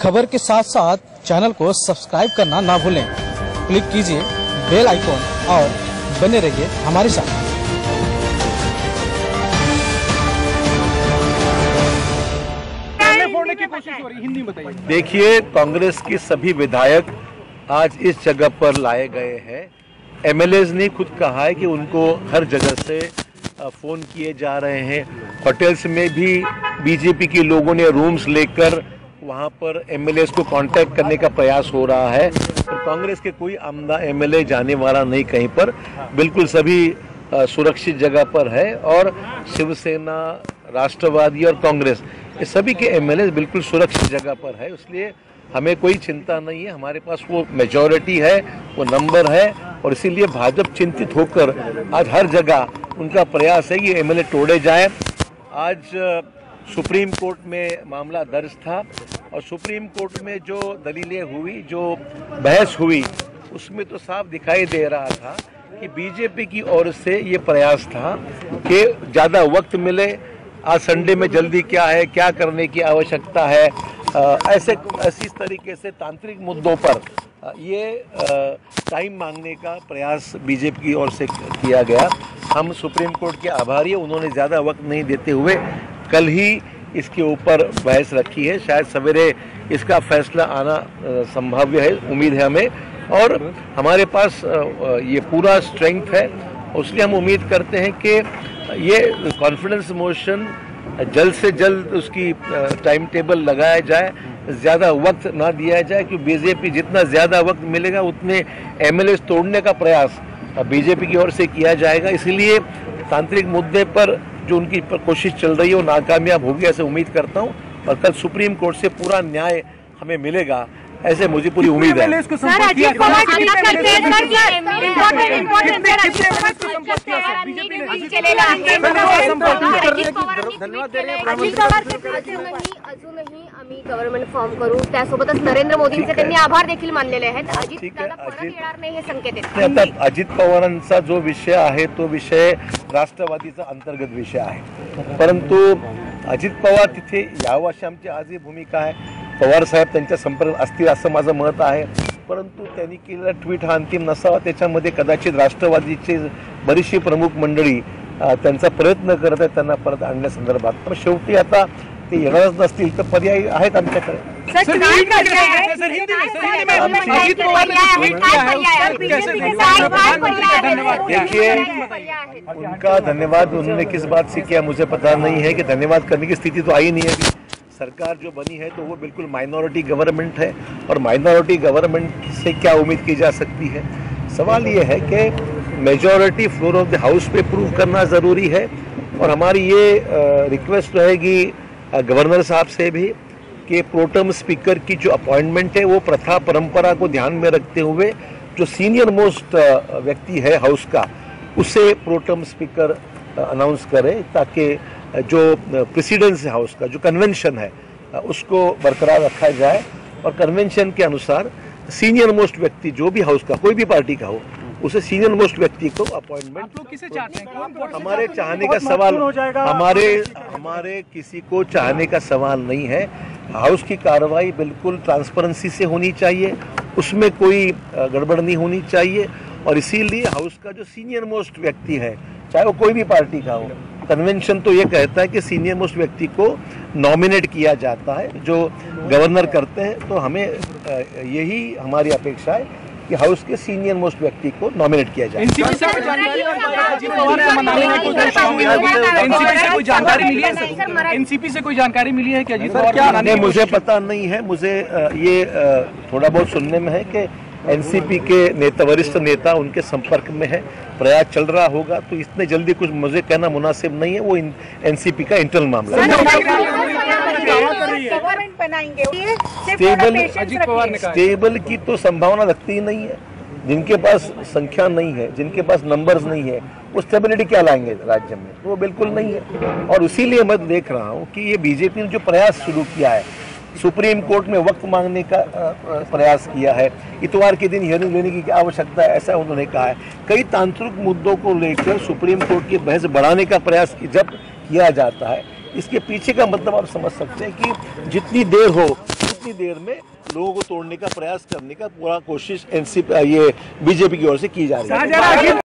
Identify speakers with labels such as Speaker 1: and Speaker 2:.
Speaker 1: खबर के साथ साथ चैनल को सब्सक्राइब करना ना भूलें। क्लिक कीजिए बेल आइकॉन और बने रहिए हमारे साथ।
Speaker 2: की कोशिश हो रही हिंदी बताइए।
Speaker 3: देखिए कांग्रेस के सभी विधायक आज इस जगह पर लाए गए हैं। एमएलए ने खुद कहा है कि उनको हर जगह से फ़ोन किए जा रहे हैं। होटल्स में भी बीजेपी के लोगों ने रूम्स लेकर वहाँ पर एमएलए को कांटेक्ट करने का प्रयास हो रहा है। और कांग्रेस के कोई आमदा एमएलए जाने वाला नहीं कहीं पर। बिल्कुल सभी सुरक्षित जगह पर है और शिवसेना, राष्ट्रवादी और कांग्रेस, ये सभी के एमएलए बिल्कुल सुरक्षित जगह पर है। इसलिए हमें कोई चिंता नहीं है। हमारे पास वो मेजॉरिटी है, वो नंबर है और इसीलिए भाजपा चिंतित होकर आज हर जगह उनका प्रयास है कि एमएलए तोड़े जाए। आज सुप्रीम कोर्ट में मामला दर्ज था और सुप्रीम कोर्ट में जो दलीलें हुई जो बहस हुई उसमें तो साफ़ दिखाई दे रहा था कि बीजेपी की ओर से ये प्रयास था कि ज़्यादा वक्त मिले आज संडे में जल्दी क्या है क्या करने की आवश्यकता है अ, ऐसे ऐसी तरीके से तांत्रिक मुद्दों पर ये टाइम मांगने का प्रयास बीजेपी की ओर से किया गया। हम सुप्रीम कोर्ट के आभारी हैं उन्होंने ज़्यादा वक्त नहीं देते हुए कल ही इसके ऊपर बहस रखी है। शायद सवेरे इसका फैसला आना संभाव्य है, उम्मीद है हमें। और हमारे पास ये पूरा स्ट्रेंथ है। उसलिए हम उम्मीद करते हैं कि ये कॉन्फिडेंस मोशन जल्द से जल्द उसकी टाइम टेबल लगाया जाए। ज़्यादा वक्त ना दिया जाए, क्योंकि बीजेपी जितना ज़्यादा वक्त मिलेगा, उतने एमएलए तोड़ने का प्रयास बीजेपी की ओर से किया जाएगा। इसलिए तांत्रिक मुद्दे पर जो उनकी कोशिश चल रही है, वो नाकामयाब होगी ऐसे उम्मीद करता हूँ। और कल सुप्रीम कोर्ट से पूरा न्याय हमें मिलेगा। ऐसे मुझे पूरी उम्मीद है।
Speaker 4: अजूनही आम्ही गव्हर्नमेंट फॉर्म करू। त्यासोबतच नरेंद्र मोदींचे त्यांनी आभार देखील मानलेले आहेत. अजित येणार नाही हे संकेत
Speaker 3: अजित पवारांचा जो विषय आहे तो विषय राष्ट्रवादीचा अंतर्गत विषय आहे. परंतु अजित पवार तिथे या वर्षी आमची आजही भूमिका आहे. पवार साहेब त्यांच्या संपर्क असतील असं माझं मत आहे. परंतु त्यांनी केलेला ट्विट हा अंतिम नसावा. त्याच्यामध्ये कदाचित राष्ट्रवादीचे बरीचशी प्रमुख मंडळी त्यांचा प्रयत्न करत आहेत त्यांना परत आणण्यासंदर्भात पण शेवटी आता ते येणारच नसतील तर पर्याय आहेत आमच्याकडे. उनका धन्यवाद. उन्होंने किस बात से किया? मुझे पता नहीं है कि धन्यवाद करने की स्थिति तो आई नहीं है सरकार जो बनी है तो वो बिल्कुल माइनॉरिटी गवर्नमेंट है और माइनॉरिटी गवर्नमेंट से क्या उम्मीद की जा सकती है? सवाल ये है कि majority floor of the house पे प्रूव करना ज़रूरी है और हमारी ये रिक्वेस्ट रहेगी गवर्नर साहब से भी कि प्रोटम स्पीकर की जो अपॉइंटमेंट है वो प्रथा परंपरा को ध्यान में रखते हुए जो सीनियर मोस्ट व्यक्ति है हाउस का, उसे प्रोटम स्पीकर अनाउंस करें ताकि जो प्रेसिडेंस है हाउस का जो कन्वेंशन है उसको बरकरार रखा जाए और कन्वेंशन के अनुसार सीनियर मोस्ट व्यक्ति जो भी हाउस का कोई भी पार्टी का हो उसे सीनियर मोस्ट व्यक्ति को अपॉइंटमेंट
Speaker 2: आप लोग किसे चाहते हैं?
Speaker 3: हमारे चाहने का सवाल हमारे हमारे किसी को चाहने का सवाल नहीं है। हाउस की कार्रवाई बिल्कुल ट्रांसपेरेंसी से होनी चाहिए। उसमें कोई गड़बड़ नहीं होनी चाहिए। और इसीलिए हाउस का जो सीनियर मोस्ट व्यक्ति है चाहे वो कोई भी पार्टी का हो कन्वेंशन तो ये कहता है कि सीनियर मोस्ट व्यक्ति को नॉमिनेट किया जाता है जो गवर्नर करते हैं तो हमें यही हमारी अपेक्षा है कि हाउस के सीनियर मोस्ट व्यक्ति को नॉमिनेट किया जाए।
Speaker 2: एनसीपी से कोई जानकारी मिली है? एनसीपी से कोई जानकारी मिली है कि अजित पवार को मनाने
Speaker 3: नहीं
Speaker 2: की
Speaker 3: मुझे पता नहीं है मुझे ये थोड़ा बहुत सुनने में है कि एनसीपी के नेता वरिष्ठ नेता उनके संपर्क में है। प्रयास चल रहा होगा तो इतने जल्दी कुछ मुझे कहना मुनासिब नहीं है वो एनसीपी का इंटरनल मामला है।
Speaker 2: कहा
Speaker 3: स्टेबल की तो संभावना लगती ही नहीं है। जिनके पास संख्या नहीं है जिनके पास नंबर्स नहीं है वो स्टेबिलिटी क्या लाएँगे राज्य में? वो बिल्कुल नहीं है। और इसीलिए मैं देख रहा हूँ कि ये बीजेपी ने जो प्रयास शुरू किया है सुप्रीम कोर्ट में वक्त मांगने का प्रयास किया है। इतवार के दिन हियरिंग लेने की आवश्यकता है, ऐसा उन्होंने कहा है। कई तांत्रिक मुद्दों को लेकर सुप्रीम कोर्ट की बहस बढ़ाने का प्रयास जब किया जाता है। इसके पीछे का मतलब आप समझ सकते हैं कि जितनी देर हो, उतनी देर में लोगों को तोड़ने का प्रयास करने का पूरा कोशिश एनसीपी ये बीजेपी की ओर से की जा रही है।